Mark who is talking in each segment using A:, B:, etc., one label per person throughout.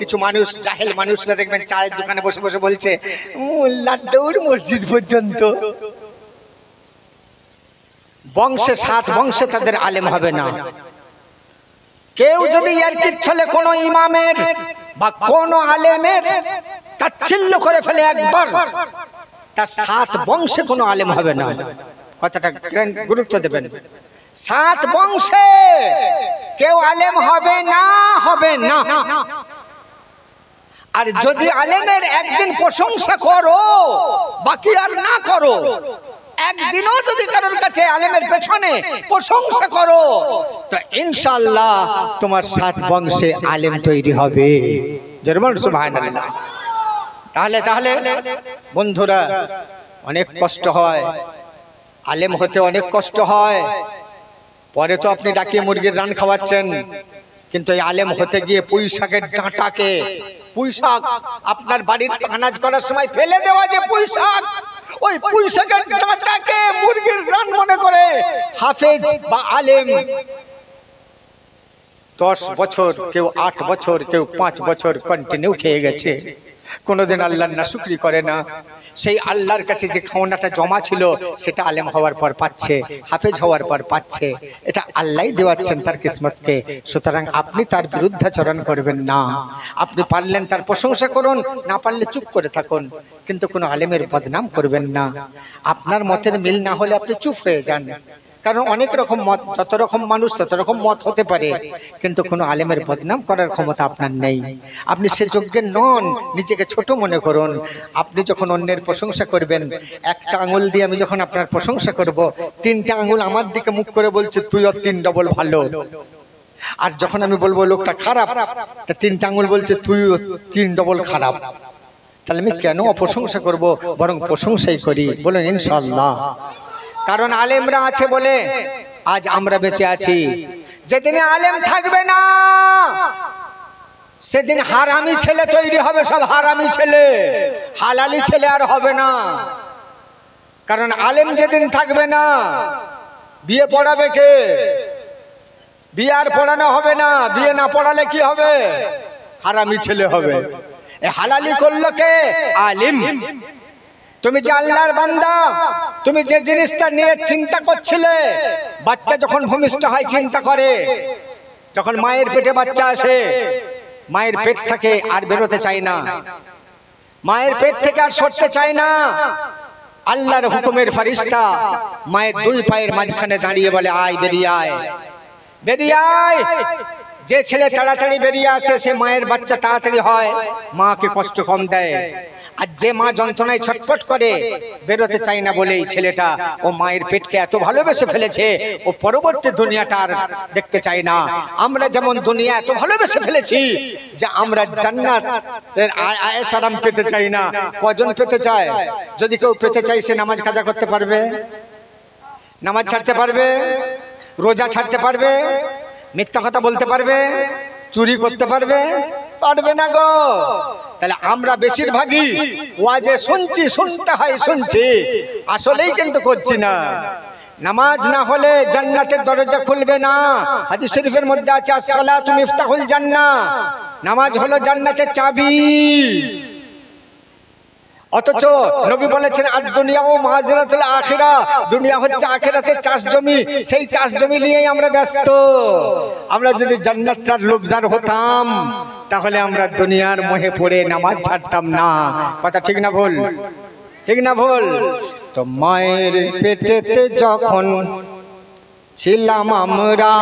A: কিছু মানুষ, জাহেল মানুষরা দেখবেন চায়ের দোকানে বসে বসে বলছে মোল্লার মসজিদ পর্যন্ত। বংশে সাত, বংশে তাদের আলেম হবে না। কেউ যদি এর কোনো ইমামের বা কোন আলেমের তাচ্ছিল্য করে ফেলে একবার, তার সাত বংশে কোনো আলেম হবে না। কথাটা গুরুত্ব দেবেন। সাত বংশে কেউ আলেম হবে না হবে না। আর যদি আলেমের একদিন প্রশংসা করো বাকি আর না করো একদিনও যদি কারোর কাছে আলেমের পেছনে প্রশংসা করো তো ইনশাল্লাহ তোমার সাত বংশে আলেম তৈরি হবে। জরমান সুবহানাল্লাহ। তাহলে তাহলে বন্ধুরা অনেক কষ্ট হয়। আলেম হতে অনেক কষ্ট হয়। পরে তো আপনি ডাকিয়ে মুরগির রান খাওয়াচ্ছেন। কিন্তু এই আলেম হতে গিয়ে পুঁইশাকের ডাঁটাকে পুঁইশাক আপনার বাড়ির আনাজ করার সময় ফেলে দেওয়া যে পুঁইশাক ওই পুঁইশাকের ডাঁটাকে মুরগির রান মনে করে হাফেজ বা আলেম দশ বছর, কেউ আট বছর, কেউ পাঁচ বছর কন্টিনিউ খেয়ে গেছে। কোনোদিন আল্লাহর না শুক্রি করে না। সেই আল্লাহর কাছে যে খাওয়ানাটা জমা ছিল, সেটা আলেম হওয়ার পর পাচ্ছে, হাফেজ হওয়ার পর পাচ্ছে। এটা আল্লাহই দেওয়াচ্ছেন তার কিসমতকে। সুতরাং আপনি তার বিরুদ্ধাচরণ করবেন না। আপনি পারলেন তার প্রশংসা করুন, না পারলে চুপ করে থাকুন। কিন্তু কোনো আলেমের বদনাম করবেন না। আপনার মতের মিল না হলে আপনি চুপ হয়ে যান। কারণ অনেক রকম মত, যত রকম মানুষ, তত রকম মত হতে পারে। কিন্তু কোনো আলেমের বদনাম করার ক্ষমতা আপনার নেই। আপনি সে যোগ্যের নন, নিজেকে ছোট মনে করুন। আপনি যখন অন্যের প্রশংসা করবেন, একটা আঙুল দিয়ে আমি যখন আপনার প্রশংসা করব, তিনটা আঙুল আমার দিকে মুখ করে বলছে, তুই তুইও তিন ডবল ভালো। আর যখন আমি বলব, লোকটা খারাপ তিনটা আঙুল বলছে তুইও তিন ডবল খারাপ। তাহলে আমি কেন অপ্রশংসা করব? বরং প্রশংসাই করি। বলুন ইনশাল্লাহ কারণ আলেমরা আছে বলে আজ আমরা বেঁচে আছি। যেদিনে আলেম থাকবে না, সেদিন হারামি ছেলে তৈরি হবে, সব হারামি ছেলে। হালালি ছেলে আর হবে না। কারণ আলেম যেদিন থাকবে না, বিয়ে পড়াবে কে? বিয়ে আর পড়ানো হবে না, বিয়ে না পড়ালে কি হবে? হারামি ছেলে হবে। হালালি করল কে? আলিম। তুমি যে আল্লাহর বান্দা, তুমি যে জিনিসটা নিয়ে চিন্তা করছিলে, বাচ্চা যখন ভূমিষ্ঠ হয় চিন্তা করে, যখন মায়ের পেটে বাচ্চা আসে, মায়ের পেট থেকে আর বেরোতে চায় না। মায়ের পেট থেকে আর সরতে চায় না। আল্লাহর হুকুমের ফারিস্তা মায়ের দুই পায়ের মাঝখানে দাঁড়িয়ে বলে, আয়, বেরিয়ে আয়। বেরিয়ে আয়। যে ছেলে তাড়াতাড়ি বেরিয়ে আসে, সে মায়ের বাচ্চা তাড়াতাড়ি হয়, মাকে কষ্ট কম দেয়। আর যে মা যন্ত্রণায় ছটফট করে, বেরোতে চায় না বলেই ছেলেটা। ও মায়ের পেটকে এত ভালোবেসে ফেলেছে, ও পরবর্তী দুনিয়াটা আর দেখতে চায় না। আমরা যেমন দুনিয়া এত ভালোবেসে ফেলেছি যে আমরা জান্নাত আয়েস আরাম পেতে চাই না। কজন পেতে চায়? যদি কেউ পেতে চাই সে নামাজ কাজা করতে পারবে? নামাজ ছাড়তে পারবে? রোজা ছাড়তে পারবে? মিথ্যা কথা বলতে পারবে? চুরি করতে পারবে? পারবে না গো। তাহলে আমরা বেশিরভাগই ওয়াজে শুনছি, শুনতে হয়, শুনছি। আসলেই কিন্তু করছি না। নামাজ না হলে জান্নাতের দরজা খুলবে না। হাদিস শরীফের মধ্যে আছে, আসসালাতু মিফতাহুল জান্নাহ। নামাজ হলো জান্নাতের চাবি। অথচ নবী বলেছেন আর দুনিয়া ও মহাজিরাতুল আখিরা দুনিয়া হচ্ছে আখিরাতের চাষ জমি। সেই চাষ জমি নিয়েই আমরা ব্যস্ত। আমরা যদি জান্নাতটার লোভদার হতাম। তাহলে আমরা দুনিয়ার মোহে পড়ে নামাজ ছাড়তাম না। কথা ঠিক না ভুল? ঠিক না ভুল? তো মায়ের পেটেতে যখন ছিলাম আমরা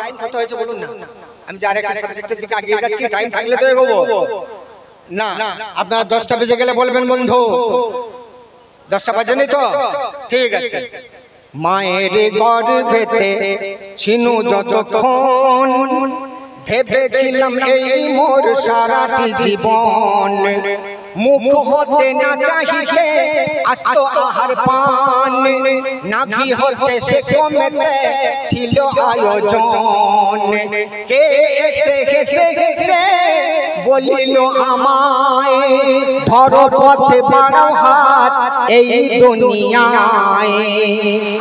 A: টাইম কত হয়েছে বলুন না? আমি সাবজেক্টের দিকে যাচ্ছি টাইম থাকলে তো এগোবো। না, আপনার দশটা বেজে গেলে বলবেন বন্ধু। দশটা বাজেনি তো? ঠিক আছে। মায়ের গর্ভেতে ছিনু যতক্ষণ ভেবেছিলাম এই মোর সারাটি জীবন, মুখ হতে না চাহিতে আস্ত আহার পান। নাভি হতে সে কমেতে ছিল আয়োজন। কে এসে হেসে হেসে বলিল আমায় ধরো পথে বাড়াও হাত এই দুনিয়ায়।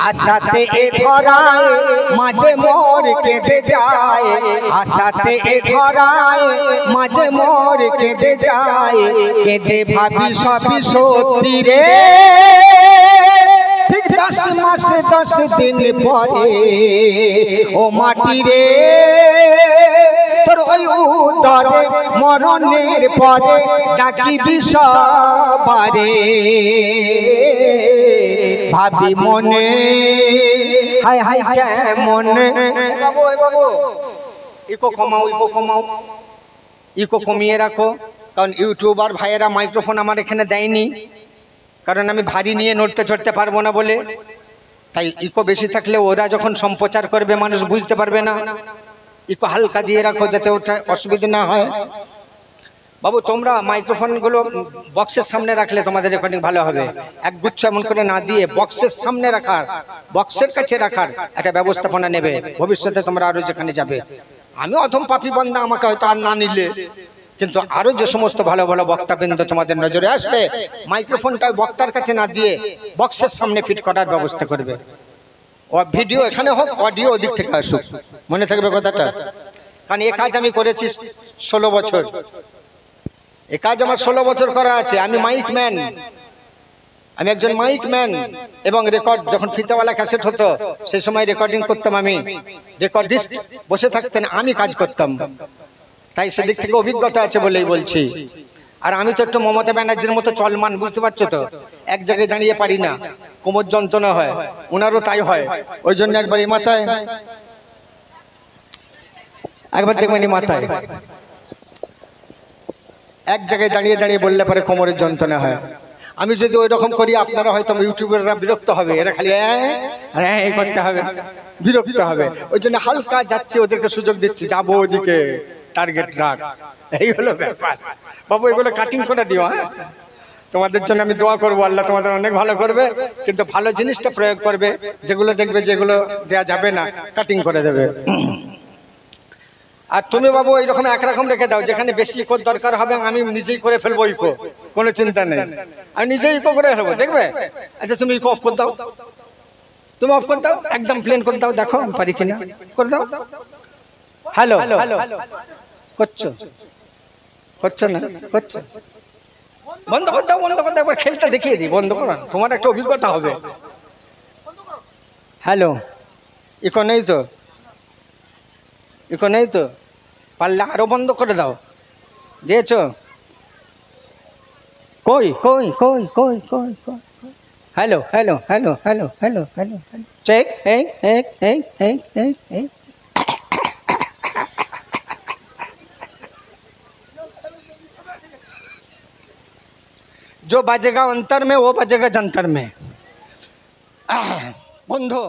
A: আশাতে এ ধরায় মাঝে মোর কেঁদে যায়। আশাতে এ ধরায় মাঝে মোর কেঁদে যায়। কেঁদে ভাবি সবই সত্যি রে। দশ মাস দশ দিন পরে ও মাটি রে। ওই উদরে মরণের পরে ডাকিবি সবারে। ভাবি মনে হাই হাই মনে বাবু বাবু ইকো কমাও ইকো কমাও। ইকো কমিয়ে রাখো, কারণ ইউটিউবার ভাইয়েরা মাইক্রোফোন আমার এখানে দেয়নি। কারণ আমি ভারী নিয়ে নড়তে চড়তে পারব না বলে। তাই ইকো বেশি থাকলে ওরা যখন সম্প্রচার করবে, মানুষ বুঝতে পারবে না। ইকো হালকা দিয়ে রাখো যাতে ওটা অসুবিধা না হয়। বাবু, তোমরা মাইক্রোফোনগুলো বক্সের সামনে রাখলে তোমাদের রেকর্ডিং ভালো হবে। এক গুচ্ছ এমন করে না দিয়ে বক্সের সামনে রাখার, বক্সের কাছে রাখার একটা ব্যবস্থাপনা নেবে। ভবিষ্যতে তোমরা আরও যেখানে যাবে। আমি অথম পাপি বন্ধা আমাকে হয়তো আর না নিলে। কিন্তু আরও যে সমস্ত ভালো ভালো বক্তাবৃন্দ তোমাদের নজরে আসবে, মাইক্রোফোনটা বক্তার কাছে না দিয়ে বক্সের সামনে ফিট করার ব্যবস্থা করবে। ভিডিও এখানে হোক, অডিও ওদিক থেকে আসুক। মনে থাকবে কথাটা। কারণ এ কাজ আমি করেছি ষোলো বছর। এ কাজ আমার ষোলো বছর করা আছে। আমি মাইক ম্যান আমি একজন মাইক ম্যান এবং রেকর্ড যখন ফিতাওয়ালা ক্যাসেট হতো, সেই সময় রেকর্ডিং করতাম আমি। রেকর্ডিস্ট বসে থাকতেন, আমি কাজ করতাম। তাই সেদিক থেকে অভিজ্ঞতা আছে বলেই বলছি। আর আমি তো একটু মমতা ব্যানার্জির মতো চলমান বুঝতে পারছ তো? এক জায়গায় দাঁড়িয়ে পারি না। কোমর যন্ত্রণা হয়। ওনারও তাই হয়। ওই জন্য একবার এই মাথায় একবার দেখবেন এই মাথায়। এক জায়গায় দাঁড়িয়ে দাঁড়িয়ে বললে পরে কোমরের যন্ত্রণা হয়। আমি যদি ওই রকম করি আপনারা হয়তো ইউটিউবাররা বিরক্ত হবে। এরা খালি "অ্যাঁ, হ্যাঁ এই করতে হবে। বিরক্ত হবে। ওই জন্য হালকা যাচ্ছে ওদেরকে সুযোগ দিচ্ছি। যাব ওদিকে। টার্গেট রাখ এই হলো ব্যাপার। বাবু, এগুলো কাটিং করে দিও হ্যাঁ? তোমাদের জন্য আমি দোয়া করব, আল্লাহ তোমাদের অনেক ভালো করবে, কিন্তু ভালো জিনিসটা প্রয়োগ করবে, যেগুলো দেখবে যেগুলো দেয়া যাবে না কাটিং করে দেবে। আর তুমি বাবু, এইরকম একরকম রেখে দাও, যেখানে বেশি ইকোর দরকার হবে, আমি নিজেই করে ফেলব ইকো, কোনো চিন্তা নেই। আমি নিজেই ইকো করে ফেলব, দেখবে? আচ্ছা তুমি ইকো অফ করে দাও। তুমি অফ করে দাও, একদম প্লেন করে দাও, দেখো, আমি পারি কিনা? করে দাও। হ্যালো হ্যালো করছ? করছ না? করছ? বন্ধ করে দাও বন্ধ করে দাও একবার খেলটা দেখিয়ে দিই বন্ধ করো তোমার একটা অভিজ্ঞতা হবে। হ্যালো ইকো নেই তো? ইকো নেই তো? পারলে আরও বন্ধ করে দাও। দিয়েছ? কই কই কই কই কই কই? Hello hello hello hello hello hello check এক এক এক এক এক এক जो बजेगा अंतर में वो बजेगा जंतर में। बंधो